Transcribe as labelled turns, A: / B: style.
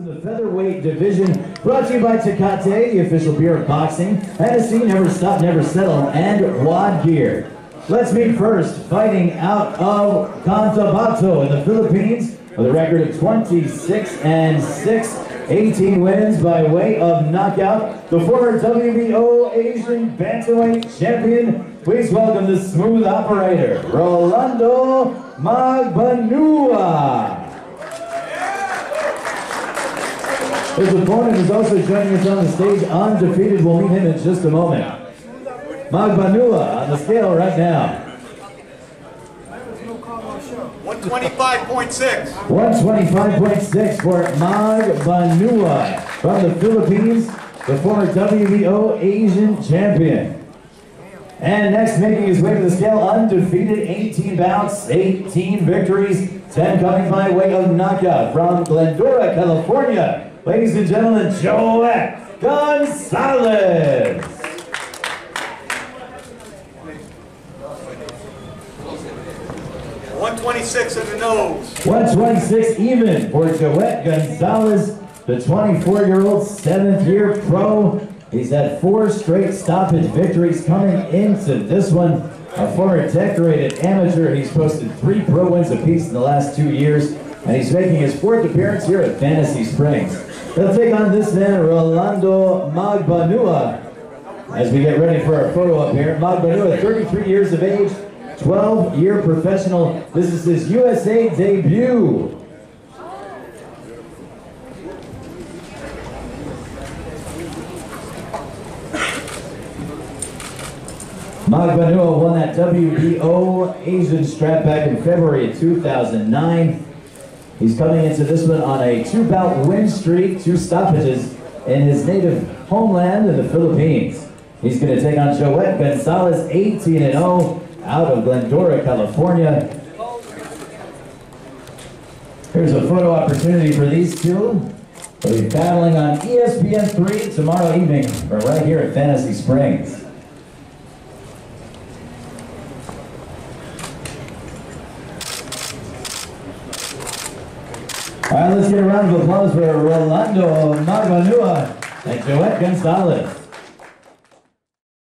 A: in the featherweight division. Brought to you by Tecate, the official beer of boxing, Hennessy, Never Stop, Never Settle, and WOD Gear. Let's meet first, fighting out of Cotabato in the Philippines with a record of 26 and 6, 18 wins by way of knockout. The former WBO Asian Bantamweight Champion, please welcome the smooth operator, Rolando Magbanua. His opponent is also joining us on the stage, undefeated. We'll meet him in just a moment. Magbanua on the scale right now.
B: 125.6.
A: 125.6 for Magbanua from the Philippines, the former WBO Asian champion. And next, making his way to the scale, undefeated, 18 bouts, 18 victories, 10 coming by way of knockout from Glendora, California. Ladies and gentlemen, Joet Gonzalez.
B: One twenty-six in the nose.
A: 126 even for Joet Gonzalez, the 24-year-old seventh-year pro. He's had four straight stoppage victories coming into this one. A former decorated amateur, he's posted three pro wins apiece in the last two years, and he's making his fourth appearance here at Fantasy Springs. He'll take on this man, Rolando Magbanua, as we get ready for our photo up here. Magbanua, 33 years of age, 12-year professional. This is his USA debut. Magbanua won that WBO Asian strap back in February of 2009. He's coming into this one on a two-bout win streak, two stoppages in his native homeland in the Philippines. He's going to take on Joet Gonzalez, 18-0, out of Glendora, California. Here's a photo opportunity for these two. They'll be battling on E ESPN 3 tomorrow evening, or right here at Fantasy Springs. All right, let's get a round of applause for Rolando Magbanua and Joet Gonzalez.